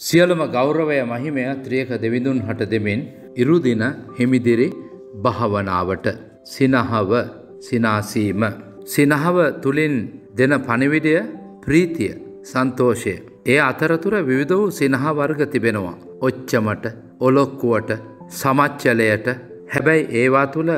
සියලුම ගෞරවය මහිමය ත්‍රියක දෙවිඳුන් හට දෙමින් ඉරුදින හිමිදිරි භාවනාවට සිනහව සිනාසීම. සිනහව තුළින් දෙන පණිවිඩය ප්‍රීතිය සන්තෝෂය. ඒ අතරතුර විවිධ වූ සිනහ වර්ග තිබෙනවා. ඔච්චමට ඔලොක්කුවට සමච්චලයට හැබැයි ඒවා තුළ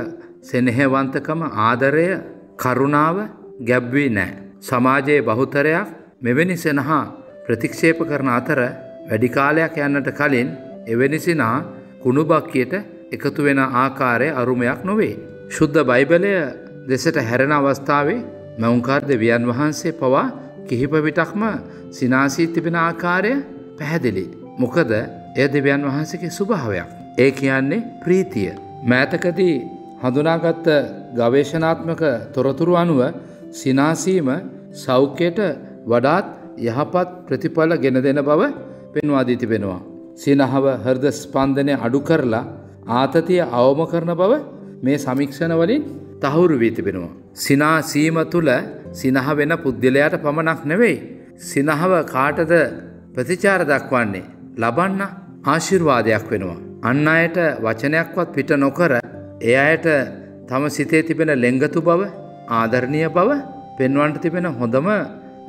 සෙනෙහවන්තකම ආදරය කරුණාව ගැබ්වී නෑ. සමාජයේ බහුතරයක් මෙවැනි සෙනහා ප්‍රතික්ෂේප කරන අතර වැඩිකාලයක් යන්නට කලින් එවැනිසිනා කුණුබක්කියට එකතු වෙන ආකාරය අරුමයක් නොවේ. ශුද්ධ බයිබලය දෙසට හැරෙන අවස්ථාවේ මැවුන්කාර් දෙවියන් වහන්සේ පවා කිහිප විටක්ම සිනාසී තිබෙන ආකාරය පැහැදිලි. මොකද එය දෙවියන් වහන්සේගේ ස්වභාවයක්. ඒ කියන්නේ ප්‍රීතිය. මෑතකදී හඳුනාගත්ත ගවේශනාත්මක තොරතුරු අනුව සිනාසීම සෞඛ්‍යයට වඩාත් යහපත් ප්‍රතිඵල ගෙන දෙන බව පෙන්වාදී තිබෙනවා. සිනහව හර්ද ස්පන්දනය අඩු කරලා ආතතිය අවම කරන බව මේ සමික්ෂණ වලින් තහවුරු වී තිබෙනවා. සිනා සීම තුළ සිනහ වෙන පුද්ගලයාට පමණක් නෙවෙයි. සිනහව කාටද ප්‍රතිචාර දක්වන්නේ. ලබන්න ආශිර්වාදයක් වෙනවා. අන්න අයට වචනයක්වත් පිට නොකර එය අයට තම සිතේ තිබෙන ලෙංගතු බව ආදරණය බව පෙන්වන්ට තිබෙන හොඳම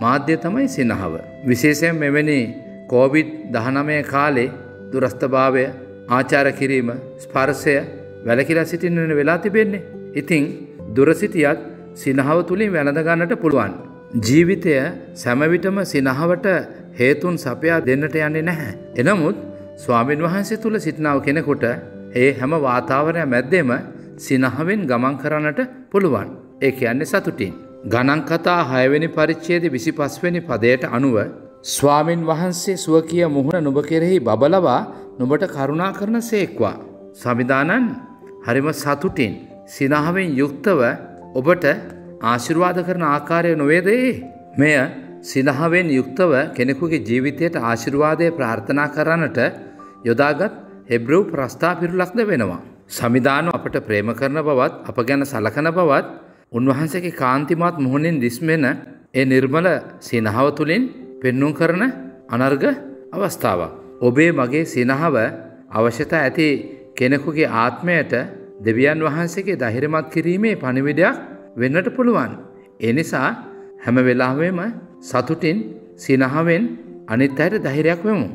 මාධ්‍ය තමයි සිනහව. විශේෂයෙන් මෙවැනි කෝවිඩ් දහනමය කාලේ දුරස්ථභාවය ආචාර කිරීම ස්පර්සය වැලකිලා සිටින්නන වෙලා තිබෙන්නේ. ඉතිං දුරසිටියත් සිනහව තුළින් වැළඳගන්නට පුළුවන්. ජීවිතය සැමවිටම සිනහවට හේතුන් සපයා දෙන්නට යන්නේ නැහැ. එනමුත් ස්වාමීන් වහන්සේ තුළ සිටිනාව කෙනෙකුට ඒ හැම වාතාවරය මැද්දෙම සිනහවෙන් ගමන් කරන්නට පුළුවන්. ඒ කියන්නේ සතුටින්. ගණන්කතා හයවෙනි පරිච්චේද විසි පස්වනි පදයට අනුව ස්වාමින් වහන්සේ සුවකිය මුහුණ නුබ කෙරෙහි බබලවා නුබට කරුණා කරන සේක්වා. සමිධානන් හරිම සතුටින් සිනහවෙන් යුක්තව ඔබට ආශිර්වාද කරන ආකාරය නොවේදේ. මෙය සිනහවෙන් යුක්තව කෙනෙකුගේ ජීවිතයට ආශිර්වාදය ප්‍රාර්ථනා කරන්නට යොදාගත් හෙබ්‍රව් ප්‍රස්ථා පිරුලක්ද වෙනවා. සමිධානු අපට ප්‍රේම කරන බවත් අප ගැන සලකන බවත් උන්වහන්සේගේ කාන්තිමත් මුහුණින් දිස්මෙන ඒ නිර්මල සිනහව තුළින් පෙන්නුම් කරන අනර්ග අවස්ථාවක්. ඔබේ මගේ සිනහව අවශ්‍යතා ඇති කෙනෙකුගේ ආත්මයට දෙවියන් වහන්සේගේ දහිරමත් කිරීමේ පණිවිඩයක් වෙන්නට පුළුවන්. එනිසා හැම වෙලාවෙම සතුටින් සිනහවෙන් අනිත් අයට දහිරයක් වෙමු.